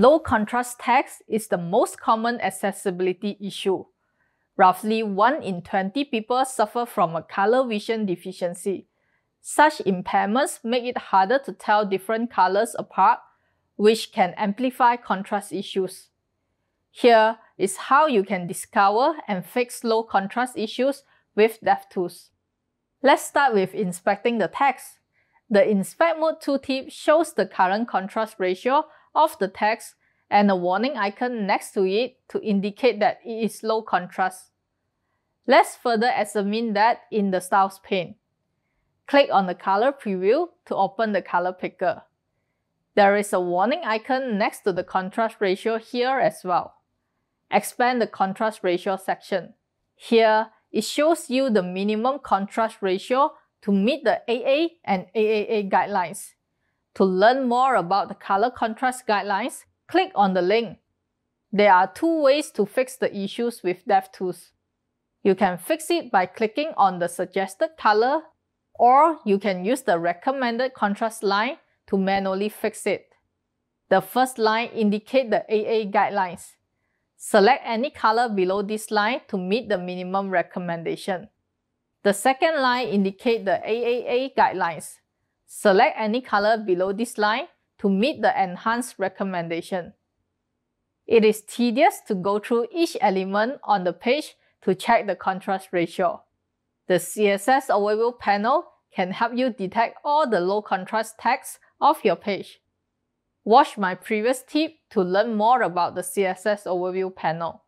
Low contrast text is the most common accessibility issue. Roughly 1 in 20 people suffer from a color vision deficiency. Such impairments make it harder to tell different colors apart, which can amplify contrast issues. Here is how you can discover and fix low contrast issues with DevTools. Let's start with inspecting the text. The Inspect Mode tooltip shows the current contrast ratio of the text and a warning icon next to it to indicate that it is low contrast. Let's further examine that in the Styles pane. Click on the color preview to open the color picker. There is a warning icon next to the contrast ratio here as well. Expand the contrast ratio section. Here, it shows you the minimum contrast ratio to meet the AA and AAA guidelines. To learn more about the color contrast guidelines, click on the link. There are two ways to fix the issues with DevTools. You can fix it by clicking on the suggested color, or you can use the recommended contrast line to manually fix it. The first line indicates the AA guidelines. Select any color below this line to meet the minimum recommendation. The second line indicates the AAA guidelines. Select any color below this line to meet the enhanced recommendation. It is tedious to go through each element on the page to check the contrast ratio. The CSS Overview panel can help you detect all the low contrast text of your page. Watch my previous tip to learn more about the CSS Overview panel.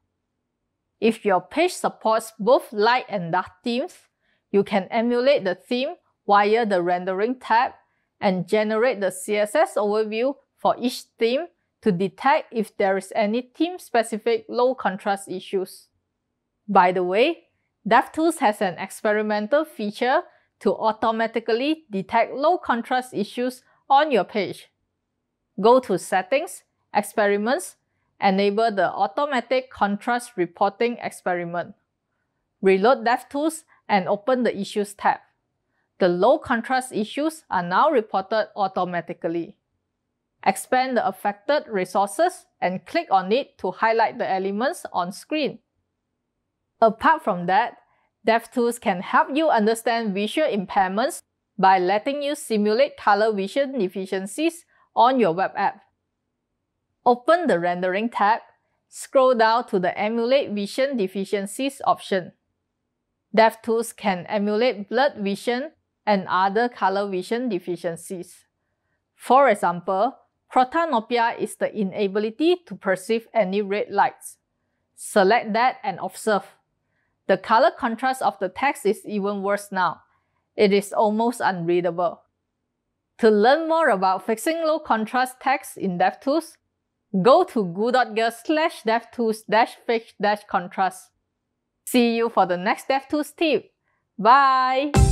If your page supports both light and dark themes, you can emulate the theme via the Rendering tab and generate the CSS overview for each theme to detect if there is any theme-specific low contrast issues. By the way, DevTools has an experimental feature to automatically detect low contrast issues on your page. Go to Settings, Experiments, enable the Automatic Contrast Reporting experiment. Reload DevTools and open the Issues tab. The low contrast issues are now reported automatically. Expand the affected resources and click on it to highlight the elements on screen. Apart from that, DevTools can help you understand visual impairments by letting you simulate color vision deficiencies on your web app. Open the Rendering tab, scroll down to the Emulate Vision Deficiencies option. DevTools can emulate blurred vision and other color vision deficiencies. For example, protanopia is the inability to perceive any red lights. Select that and observe. The color contrast of the text is even worse now. It is almost unreadable. To learn more about fixing low contrast text in DevTools, go to goo.gle slash devtools dash fix dash contrast. See you for the next DevTools tip. Bye!